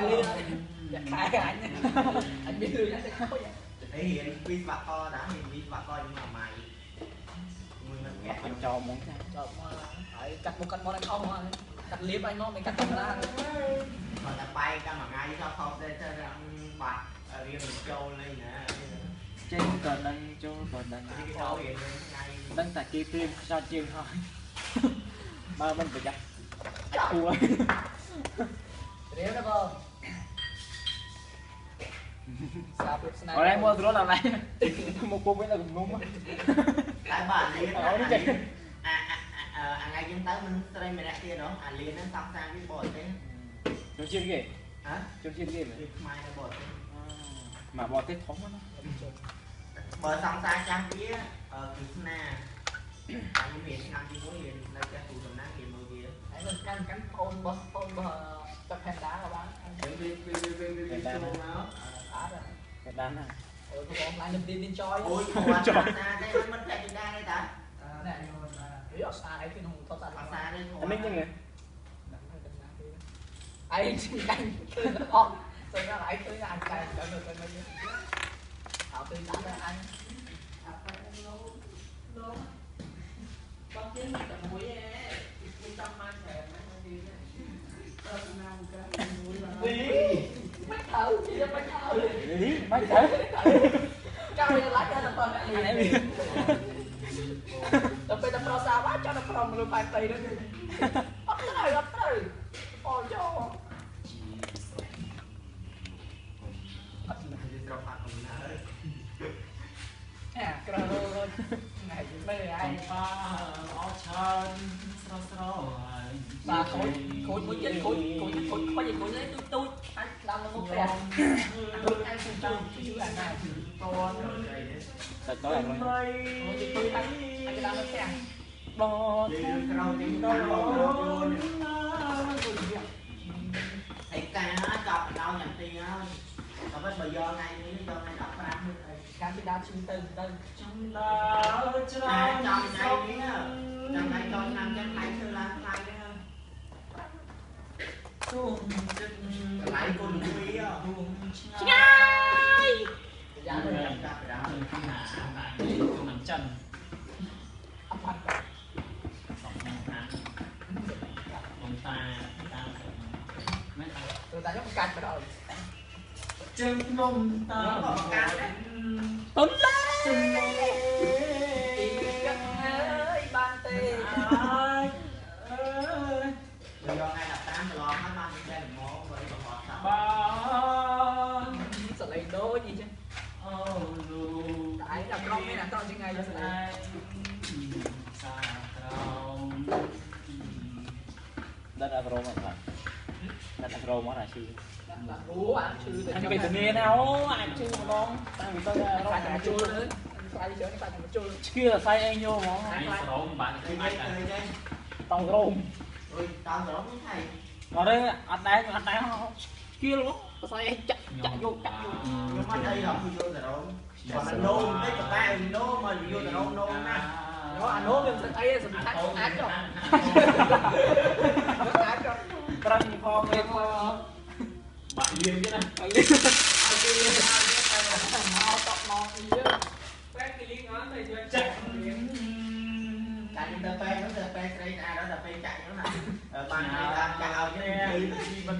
lại liền dạ khai anh? Anh biết anh không vậy. Thể hiện vi và co đã hiện vi và co nhưng mà mày anh cho muốn mà phải cắt một cắt món anh không mà. Cắt liếp anh nó mình cắt tầm ra. Mà ta bay ca mà ngay sao không để cho rằng bạch ở riêng mình trâu lên nè. Trên còn đang cho còn đang cái trâu hiện lên ngay. Đang tại kia phim cho chiên thôi. Ba mình phải chắc thua Biết ở đây mua rồi làm này. Một cô với là cùng ngung á. Tại bà liên Ờ, à nó à à à ngay chúng tới mình tới mình đã kia đó. À liên nó xong sang cái bồi thế cho chiên ghê hả? Cho chiên Liên mai nó bồi thế mà bò tết thống nó. Bờ xong sang sang phía ờ cứ na. Anh cũng hiện năm chỉ muốn hiện là cái tụ tầm nát hiện mười kia. Đấy mình cắn cắn phone bơ phone bơ tập hèn đá Bên bên bên bên bên bên bên bên nó Đá rồi. cái đàn này Ôi tôi còn lại lên tin choi. Ôi quả trời. xa đây nó mất chạy trên đây ta Nè Ý ở xa đấy khi nó không thật. Quả xa xa đây anh minh như người anh anh nó con tôi ra lại tôi anh cài cho được cái mấy tạo tin tặng cho anh. Mấy នេះមិនទៅចាំវាឡាយដល់ដល់អ្នកលីដល់ពេលដល់ប្រុសសាវ៉ាចាំដល់ប្រុសមើលបែបទៅនោះអត់ត្រូវអត់ត្រូវអូយោអត់ណាយកប្រាប់អត់ណាអាក្រោយណៃមើលឯងបាអត់ឆានស្រស់ស្រស់ហើយបាទខូចខូចមួយទៀតខូចខូចខូចខ្វាច់ឯងខូចទៅទូច đo thằng đó ai ca cọp đâu nhầm tiền ơi còn biết bây giờ này mới cho này đọc ra cá bị đá chim từ từ trong đó trong này nữa trong này con làm cái máy thôi ទួងចិត្តកន្លែងគុណវីទួងឆ្ងាយយ៉ាងណាកាប់ប្រាំខាងណាបានមិនចិនអត់បាត់សំខាន់បងតាតាមមែនតើទៅតាយកកាត់បដជើងភ្នំតើកាត់ទុំឡើយ ថ្ងៃយកសលេង សាក្រមដាក់អក្រមអត់ដាក់អក្រមអត់អាឈឺ là bố ăn chư អញទៅទៅនេះណាអូអាចឈឺម្ដងតាំងពីទៅរ phải ក là អា một ជូ chua រ nữa phải đi chơi phải là một chua ឈឺអាស័យឯងយកហ្មង anh sổ bạn ឃើ cứ ញ mạch ឃើ à ញទេ តង់ក្រម អុយតាមរំនេះថៃ មកទៅអត់ដែរអត់ដែរ គៀលមកបសាយចាក់ចាក់យកចាក់យកខ្ញុំមកអីដល់ខ្ញុំយកទៅរោងគាត់ណូតែកតែណូមកយកទៅរោងណូណាយកអាណូវាមិនស្អីសំខាន់អាចចុះអាចចុះត្រឹមផងគេផងបាក់លៀងទៀតណាឲ្យលៀងឲ្យគេលៀងឲ្យគេមកតក់មកទៀតប៉ែគេលៀងអត់តែយកចាក់តែទៅប៉ែនោះទៅប៉ែស្រីស្អាតដល់ទៅប៉ែចាក់នោះណាបានគេដាក់ចាក់ឲ្យគេមិន